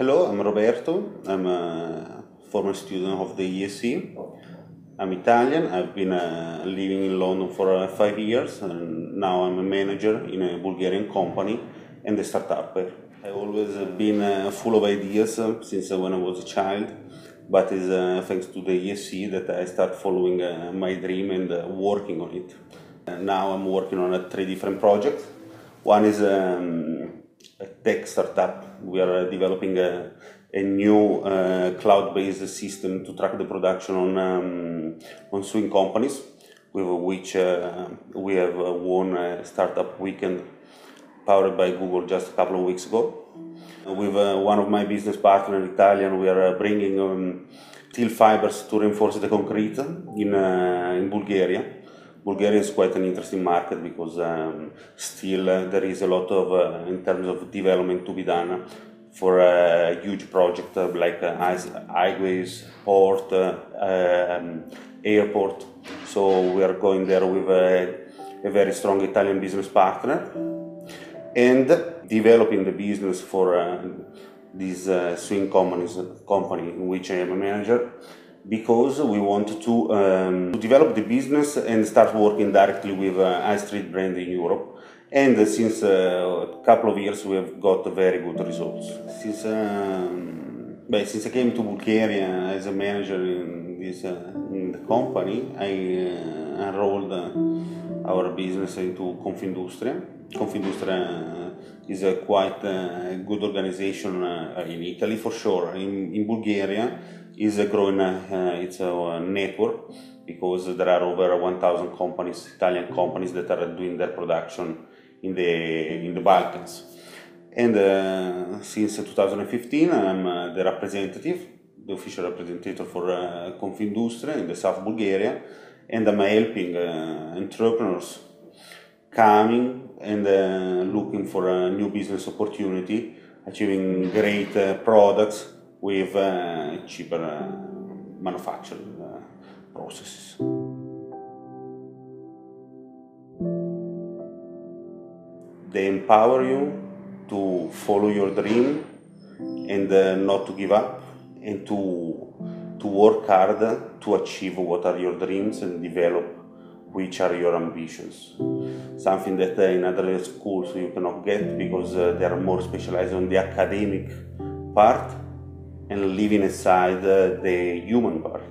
Hello, I'm Roberto. I'm a former student of the ESE. I'm Italian. I've been uh, living in London for uh, five years, and now I'm a manager in a Bulgarian company and a startupper. I've always been uh, full of ideas uh, since when I was a child, but it's uh, thanks to the ESE that I start following uh, my dream and working on it. now I'm working on three different projects. One is um, a tech startup. We are developing a, a new uh, cloud-based system to track the production on um, on swing companies, with which uh, we have uh, won a startup weekend powered by Google just a couple of weeks ago. With uh, one of my business partners, in Italian, we are uh, bringing um, steel fibers to reinforce the concrete in uh, in Bulgaria Bulgaria is quite an interesting market because um, still uh, there is a lot of, uh, in terms of development to be done for a huge project uh, like uh, highways, port, uh, um, airport. So we are going there with a, a, very strong Italian business partner and developing the business for this swing companies, company in which I am a manager because we want to, um, develop the business and start working directly with a high street brand in Europe. And since uh, a couple of years, we have got very good results. Since, um, since I came to Bulgaria as a manager in this uh, in the company, I uh, enrolled uh, our business into Confindustria. Confindustria is a quite uh, good organization uh, in Italy for sure. In, in Bulgaria, is growing uh, its network because there are over 1,000 companies, Italian companies that are doing their production in the in the Balkans. And since 2015, I'm the representative, the official representative for Confindustria in the South Bulgaria, and I'm helping entrepreneurs coming and uh, looking for a new business opportunity, achieving great products with uh, cheaper uh, manufacturing uh, processes. They empower you to follow your dream and uh, not to give up and to to work hard to achieve what are your dreams and develop which are your ambitions. Something that uh, in other schools you cannot get because uh, they are more specialized on the academic part and leaving aside uh, the human part.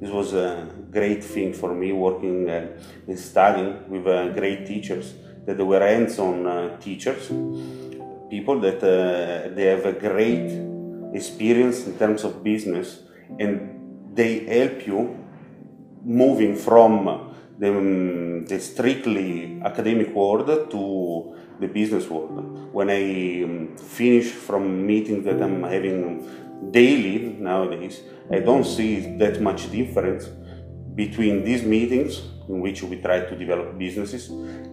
This was a great thing for me working uh, and studying with uh, great teachers that they were hands-on uh, teachers, people that they have a great experience in terms of business and they help you moving from the, um, the strictly academic world to the business world. When I um, finish from meetings that I'm having daily nowadays, I don't see that much difference between these meetings in which we try to develop businesses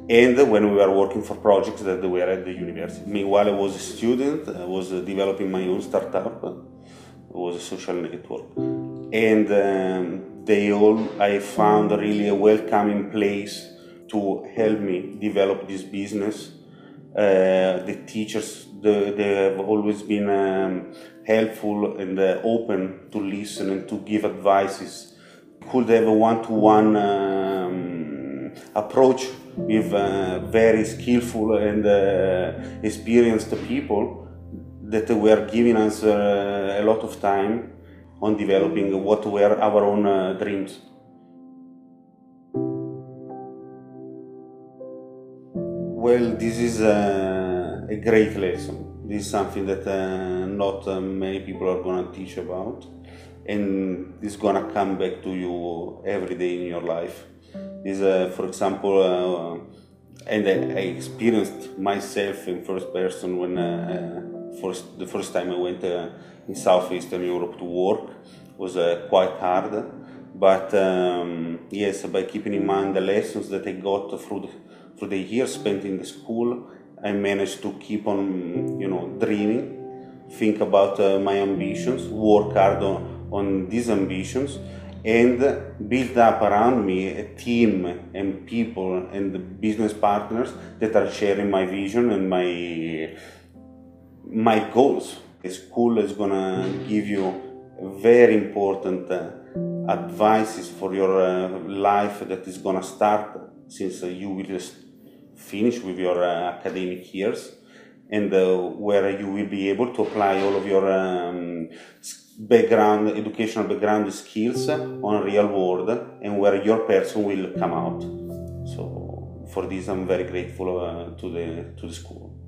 and when we were working for projects that were at the university. Meanwhile, I was a student, I was developing my own startup, it was a social network. And um, they all, I found really a welcoming place to help me develop this business. Uh, the teachers, the, they have always been um, helpful and uh, open to listen and to give advices. Could have a one-to-one um, approach with uh, very skillful and uh, experienced people that were giving us uh, a lot of time on developing what were our own uh, dreams. Well, this is a, a great lesson this is something that uh, not uh, many people are gonna teach about, and it's gonna come back to you every day in your life. Is uh, for example, uh, and I, I, experienced myself in first person when uh, uh, first the first time I went in southeastern Europe to work was quite hard. But um, yes, by keeping in mind the lessons that I got through the, through the years spent in the school I managed to keep on, you know, dreaming, think about uh, my ambitions, work hard on, on these ambitions, and build up around me a team and people and business partners that are sharing my vision and my my goals. The school is gonna give you very important uh, advices for your uh, life that is gonna start since uh, you will just finish with your uh, academic years and uh, where you will be able to apply all of your um, background, educational background skills on real world and where your person will come out. So for this I'm very grateful uh, to the to the school.